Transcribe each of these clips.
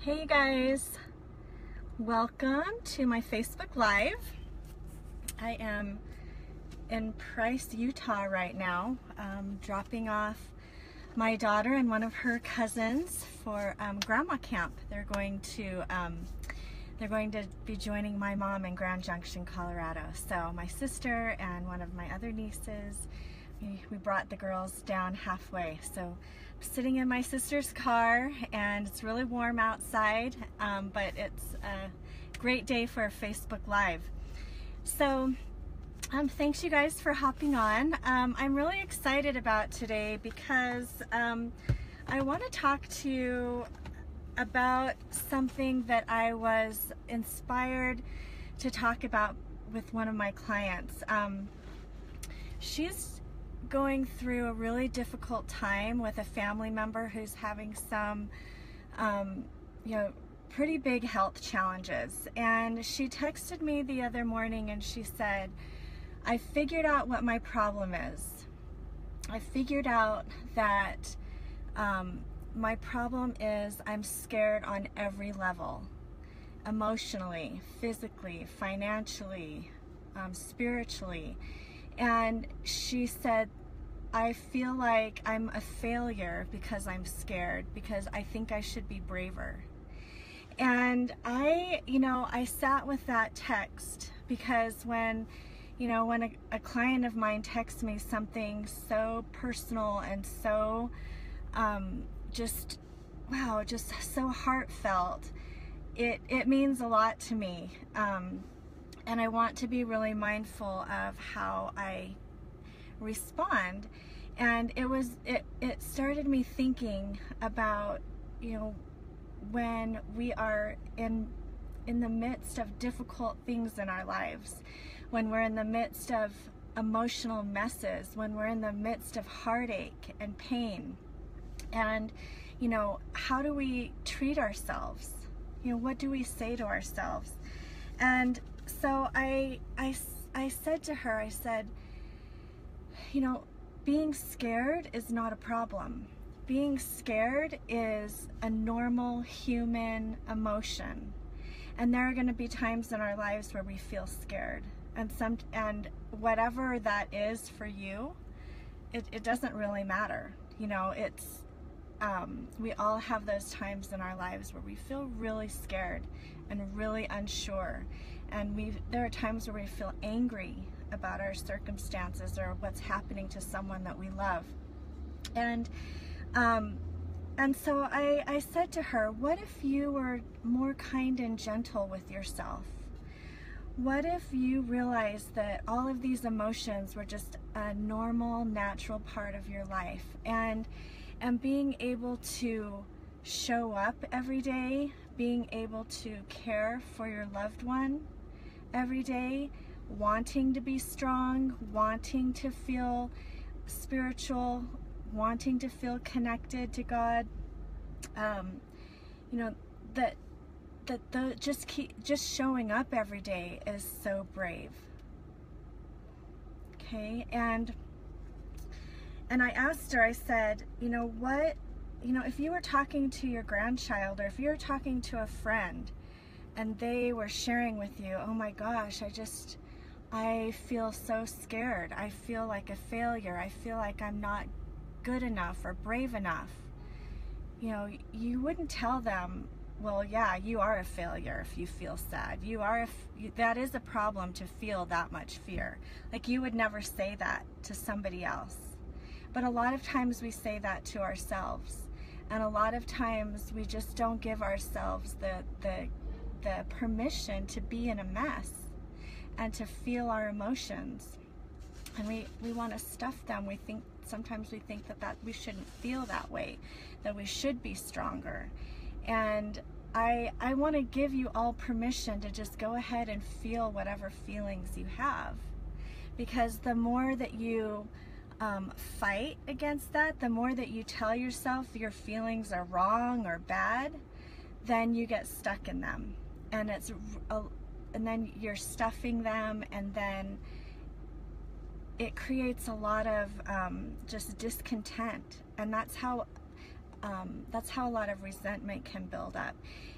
Hey guys, welcome to my Facebook Live. I am in Price, Utah right now, um, dropping off my daughter and one of her cousins for um, grandma camp. They're going to um, they're going to be joining my mom in Grand Junction, Colorado. So my sister and one of my other nieces, we, brought the girls down halfway. So I'm sitting in my sister's car and it's really warm outside, um, but it's a great day for a Facebook Live. So um, thanks you guys for hopping on. Um, I'm really excited about today because um, I want to talk to you about something that I was inspired to talk about with one of my clients. Um, she's going through a really difficult time with a family member who's having some, um, you know, pretty big health challenges. And she texted me the other morning and she said, I figured out what my problem is. I figured out that um, my problem is I'm scared on every level emotionally, physically, financially, um, spiritually. And she said, I feel like I'm a failure because I'm scared, because I think I should be braver. And I, you know, I sat with that text because when, you know, when a, a client of mine texts me something so personal and so um, just wow just so heartfelt it it means a lot to me um, and I want to be really mindful of how I respond. And it was it it started me thinking about you know when we are in in the midst of difficult things in our lives when we're in the midst of emotional messes when we're in the midst of heartache and pain. And you know how do we treat ourselves? You know what do we say to ourselves? And so I I I said to her I said you know being scared is not a problem. Being scared is a normal human emotion. And there are going to be times in our lives where we feel scared. And some and whatever that is for you it, it doesn't really matter. You know it's um, we all have those times in our lives where we feel really scared and really unsure. And we there are times where we feel angry about our circumstances or what's happening to someone that we love. And um, and so I, I said to her, what if you were more kind and gentle with yourself? What if you realized that all of these emotions were just a normal, natural part of your life? And and being able to show up every day, being able to care for your loved one every day, wanting to be strong, wanting to feel spiritual, wanting to feel connected to God. Um, you know that that the just keep just showing up every day is so brave. Okay, and and I asked her, I said, you know, what, you know, if you were talking to your grandchild or if you were talking to a friend and they were sharing with you, oh my gosh, I just, I feel so scared. I feel like a failure. I feel like I'm not good enough or brave enough. You know, you wouldn't tell them, well, yeah, you are a failure if you feel sad. You are, a, that is a problem to feel that much fear. Like you would never say that to somebody else. But a lot of times we say that to ourselves. And a lot of times we just don't give ourselves the, the, the permission to be in a mess and to feel our emotions. And we, we want to stuff them. We think sometimes we think that, that we shouldn't feel that way, that we should be stronger. And I, I want to give you all permission to just go ahead and feel whatever feelings you have. Because the more that you um, fight against that, the more that you tell yourself your feelings are wrong or bad, then you get stuck in them. And it's a, and then you're stuffing them and then it creates a lot of um, just discontent. And that's how um, that's how a lot of resentment can build up.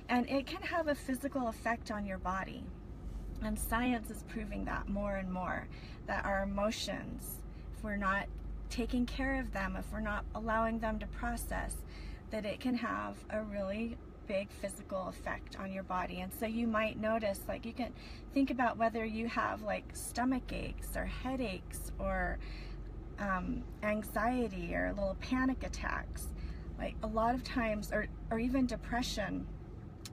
And it can have a physical effect on your body. And science is proving that more and more that our emotions, if we're not taking care of them, if we're not allowing them to process, that it can have a really big physical effect on your body. And so you might notice, like, you can think about whether you have like stomach aches or headaches or um, anxiety or little panic attacks. Like, a lot of times, or, or even depression.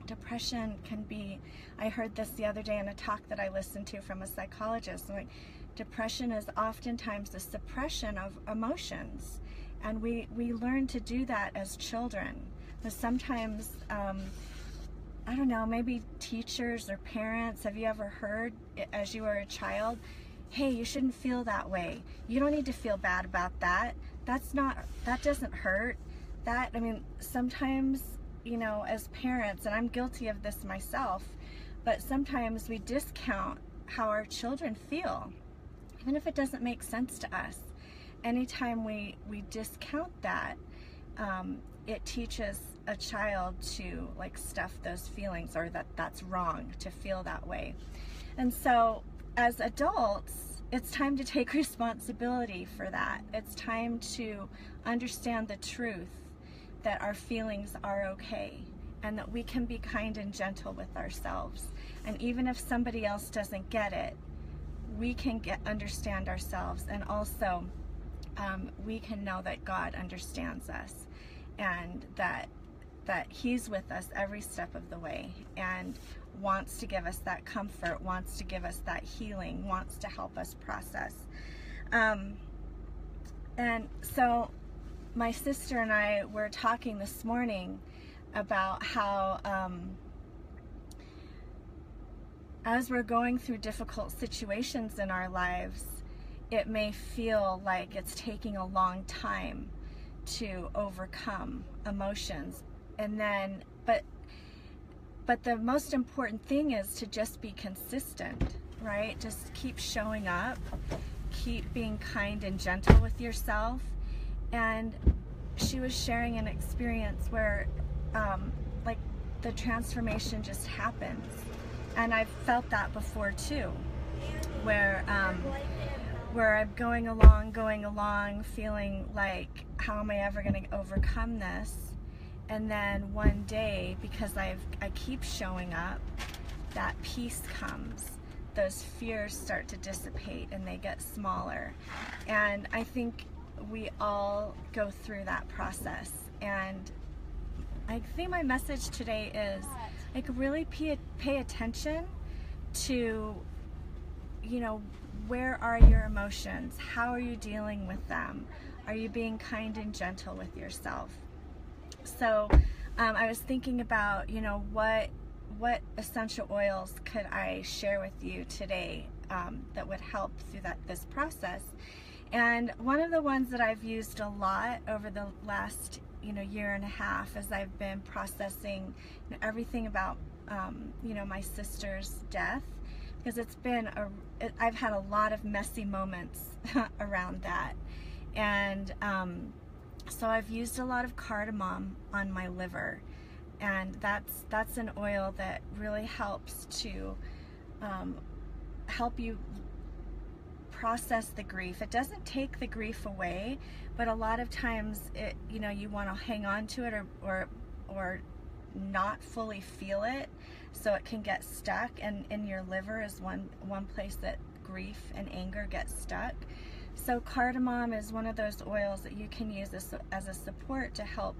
Depression can be, I heard this the other day in a talk that I listened to from a psychologist. Like, depression is oftentimes the suppression of emotions. And we, we learn to do that as children. But sometimes, um, I don't know, maybe teachers or parents, have you ever heard as you were a child, hey, you shouldn't feel that way. You don't need to feel bad about that. That's not, that doesn't hurt. That, I mean, sometimes, you know, as parents, and I'm guilty of this myself, but sometimes we discount how our children feel, even if it doesn't make sense to us. Anytime we, we discount that, um, it teaches a child to like stuff those feelings or that that's wrong to feel that way. And so as adults, it's time to take responsibility for that. It's time to understand the truth that our feelings are okay and that we can be kind and gentle with ourselves. And even if somebody else doesn't get it, we can get understand ourselves and also um, we can know that God understands us and that that he's with us every step of the way and wants to give us that comfort, wants to give us that healing, wants to help us process. Um, and so my sister and I were talking this morning about how um, as we're going through difficult situations in our lives, it may feel like it's taking a long time to overcome emotions. And then but but the most important thing is to just be consistent right? Just keep showing up keep being kind and gentle with yourself. And she was sharing an experience where um, like the transformation just happens. And I've felt that before too where um, where I'm going along, going along, feeling like, how am I ever going to overcome this? And then one day, because I've, I keep showing up, that peace comes. Those fears start to dissipate and they get smaller. And I think we all go through that process. And I think my message today is like really pay, pay attention to, you know, where are your emotions? How are you dealing with them? Are you being kind and gentle with yourself? So um, I was thinking about, you know, what what essential oils could I share with you today um, that would help through that this process? And one of the ones that I've used a lot over the last you know year and a half as I've been processing you know, everything about um, you know my sister's death because it's been a it, I've had a lot of messy moments around that and um, so I've used a lot of cardamom on my liver. And that's that's an oil that really helps to um, help you process the grief. It doesn't take the grief away, but a lot of times it you know you want to hang on to it or or or not fully feel it so it can get stuck. And in your liver is one one place that grief and anger get stuck so cardamom is one of those oils that you can use as, as a support to help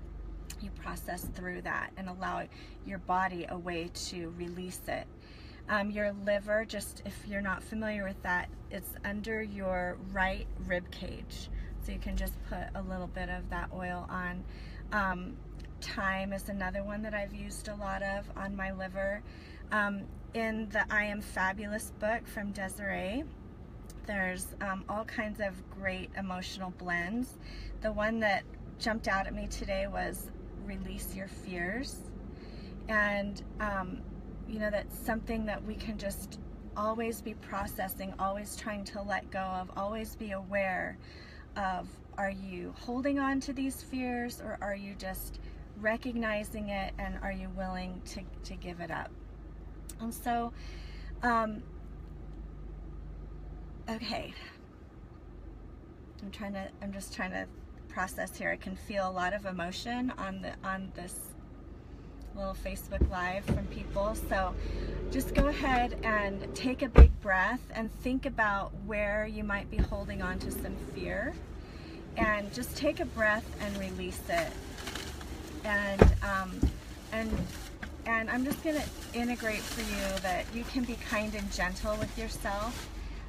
you process through that and allow your body a way to release it. Um, your liver just if you're not familiar with that it's under your right rib cage. So you can just put a little bit of that oil on. Um, Thyme is another one that I've used a lot of on my liver. Um, in the I Am Fabulous book from Desiree, there's um, all kinds of great emotional blends. The one that jumped out at me today was Release Your Fears. And, um, you know, that's something that we can just always be processing, always trying to let go of, always be aware of are you holding on to these fears or are you just recognizing it and are you willing to, to give it up? And so, um, okay. I'm trying to, I'm just trying to process here. I can feel a lot of emotion on the, on this little Facebook Live from people. So just go ahead and take a big breath and think about where you might be holding on to some fear. And just take a breath and release it. And, um, and, and I'm just going to integrate for you that you can be kind and gentle with yourself,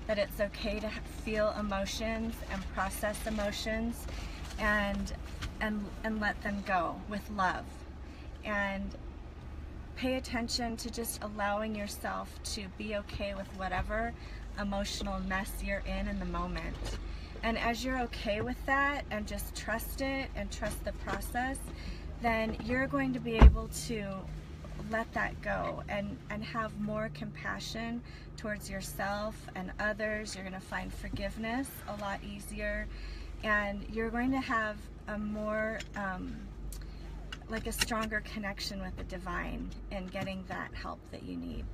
that it's okay to feel emotions and process emotions and, and, and let them go with love and pay attention to just allowing yourself to be okay with whatever emotional mess you're in in the moment. And as you're okay with that and just trust it and trust the process, then you're going to be able to let that go and, and have more compassion towards yourself and others. You're going to find forgiveness a lot easier and you're going to have a more um, like a stronger connection with the divine and getting that help that you need.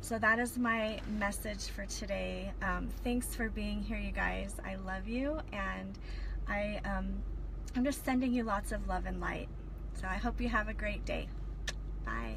So that is my message for today. Um, thanks for being here, you guys. I love you, and I um, I'm just sending you lots of love and light. So I hope you have a great day. Bye.